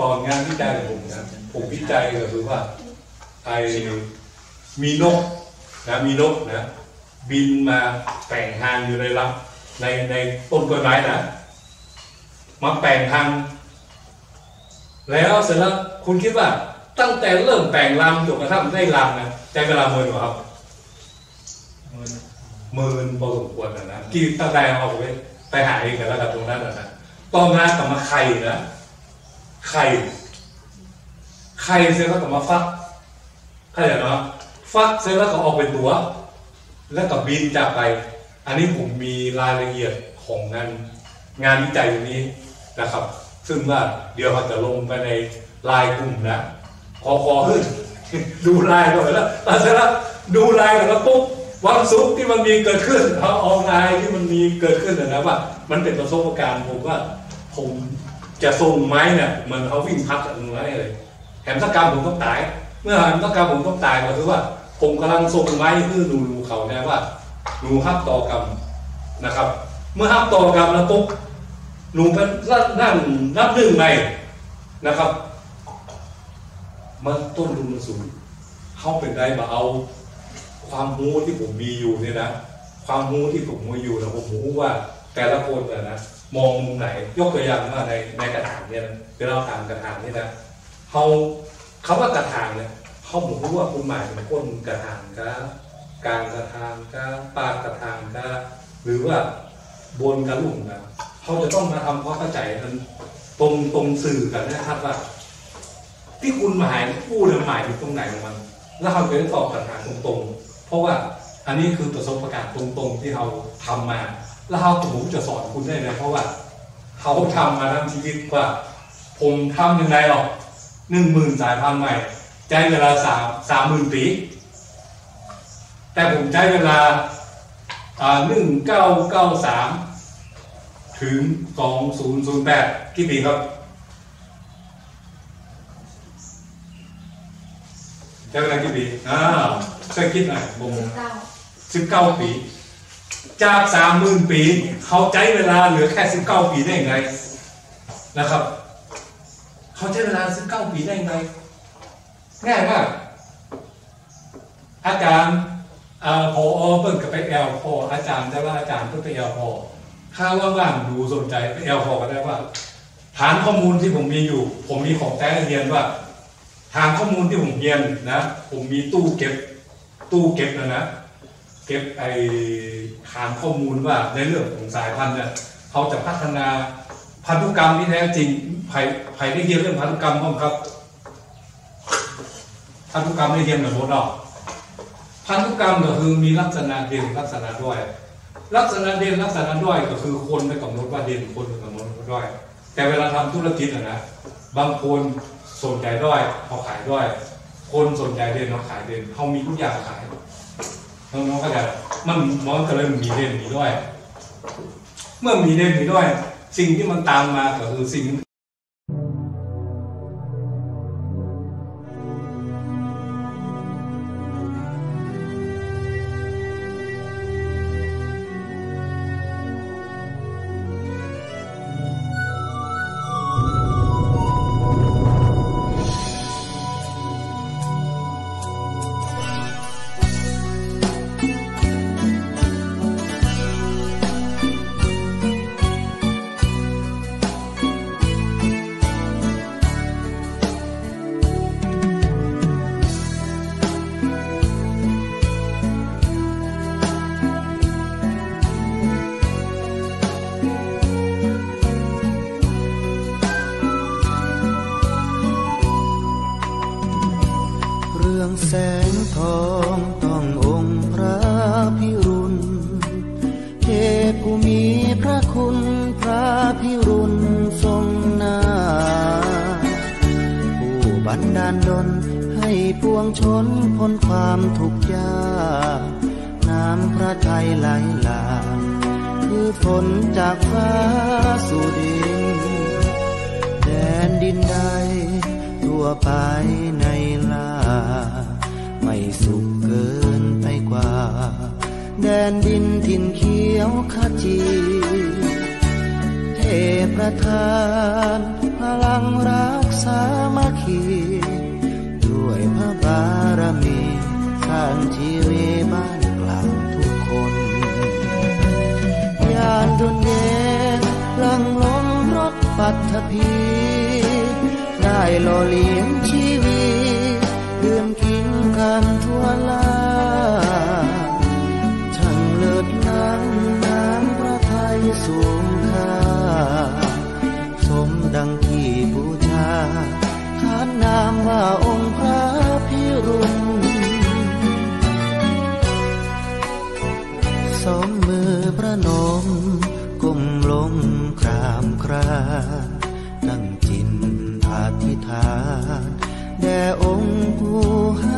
ตอนงานวิจัยของผมนะผมวิจัยก็คือว่าไอมีนกนะมีนกนะบินมาแต่งทางอยู่ในลำในในต้นกล้วยไม้นะมาแปลงทางแล้วเสร็จแล้วคุณคิดว่าตั้งแต่เริ่มแปลงลำจนกระทั่งได้ลำนะใช้เวลาเมินกว่ครับเมินพอสมควรนะนะกี่ตั้งแต่เอาไปไปหาเองกันแล้วกับตรงนั้นนะนะตอนนั้นกลับมาไข่นะ ไข่ไข่เสร็จแล้วกลับมาฟักเข้าใจเนาะฟักเสร็จแล้วก็ออกเป็นตัว แล้วก็บินจากไป อันนี้ผมมีรายละเอียดของงานงานวิจัยตรงนี้นะครับ ซึ่งว่าเดี๋ยวเขาจะลงไปในลายกลุ่มนะขอขอขึ้นดูลายก่อนแล้วหลังจากนั้นดูลายก่อนแล้วปุ๊บวันศุกที่มันมีเกิดขึ้นเอาเอาไลายที่มันมีเกิดขึ้นนะว่า มันเป็นประสบการณ์ผมว่าผม จะส่งไม้เนี่ยเหมือนเขาวิ่งพัดจากตรงนั้เลยแถมสักกรรมผมต้องตาย เมื่อแถมสักกรรมผมต้องตายก็คือว่า ผมกำลังส่งไม้เพื่อหนูรู้เขาเนี่ยว่าหนูฮับต่อกรรมนะครับ เมื่อฮับต่อกรรมแล้วปุ๊บหนูเป็นนั่งนับหนึ่งในนะครับ มันต้นทุนมันสูงเข้าเป็นได้มาเอา ความรู้ที่ผมมีอยู่เนี่ยนะความรู้ที่ผมมีอยู่นะผมรู้ว่า แต่ละคนนะนะมองมุมไหน ยกตัวอย่างว่าในในกระถางเนี่ยเวลาเราถามกระถางนี่นะเขาเขาว่ากระถางเนี่ยเขาผมรู้ว่าคุณหมายถึงก้นกระถางกะกลางกระถางกะปากกระถางกะหรือว่าบนกระลุ่มนะเขาจะต้องมาทำความเข้าใจนั้นตรงตรงสื่อกันนะครับว่า ที่คุณหมายพูดหมายถึงตรงไหนของมัน แล้วเขาจะได้ตอบปัญหาตรงๆ เพราะว่าอันนี้คือประสบการณ์ตรงๆที่เราทำมา แล้วเขาผมจะสอนคุณได้เลยเพราะว่าเขาทำมาทั้งชีวิตว่า ผมทำยังไงหรอกหนึ่งหมื่นสายพันธุ์ใหม่ใช้เวลาสามสามหมื่นปี แต่ผมใช้เวลาหนึ่งเก้าเก้าสามถึงสองศูนย์ศูนย์แปดกี่ปีครับใช้เวลากี่ปีอ่าช่วยคิดหน่อยบงเก้าสิบเก้าปี จากสามหมื่นปี เขาใช้เวลาเหลือแค่สิบเก้าปีได้ยังไงนะครับ เขาใช้เวลาสิบเก้าปีได้ยังไงง่ายมาก อาจารย์อ่าพอเพิ่งกับไปแอลพออาจารย์ได้ว่าอาจารย์เพิ่งไปแอลพอถ้าว่างๆดูสนใจไปแอลพอก็ได้ว่า ฐานข้อมูลที่ผมมีอยู่ ผมมีของแท้เรียนว่าทางข้อมูลที่ผมเรียนนะ ผมมีตู้เก็บ ตู้เก็บนะนะ เก็บไอ้ฐานข้อมูลว่าในเรื่องของสายพันธุ์เนี่ยเขาจะพัฒนาพันธุกรรมที่แท้จริงใครใครได้เรียนเรื่องพันธุกรรมบ้างครับ พันธุกรรมได้เรียนแบบโบนอกพันธุกรรมก็คือมีลักษณะเด่นลักษณะด้อย ลักษณะเด่นลักษณะด้อยก็คือคนไปกำหนดว่าเด่นคนไปกำหนดว่าด้อย แต่เวลาทำธุรกิจอะนะบางคนสนใจด้อยเขาขายด้อย คนสนใจเด่นเขาขายเด่นเขามีทุกอย่างขาย น้องๆก็จะมันมันก็เลยมีเด่นมีด้อย เมื่อมีเด่นมีด้อย สิ่งที่มันตามมาก็คือสิ่ง บันดาลดลให้ปวงชนพ้นความทุกข์ยากน้ำพระทัยไหลหลากคือฝนจากฟ้าสู่ดิน แดนดินใดทั่วไปในลา ไม่สุขเกินไปกว่า แดนดินถิ่นเขียวขจีเทพประทานพลังรักามัคคีด้วยพระบารมีสร้างชีวิตบ้านกลางทุกคนยานยนเย็นลังลมรถปัทภีได้หล่อเลี้ยงชีวิตเดื่มกินกันทั่วลาช่างเลิศล้ำน้ำพระไทยสูงค่าสมดังที่บู ครามคราตั้งจินอธิษฐานแด่องค์ผู้ให้